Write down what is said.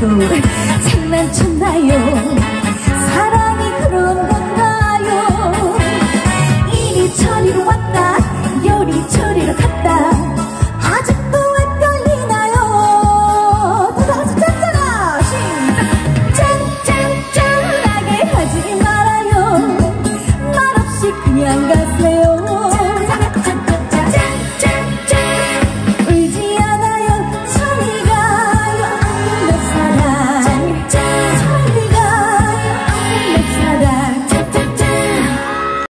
또 장난쳤나요?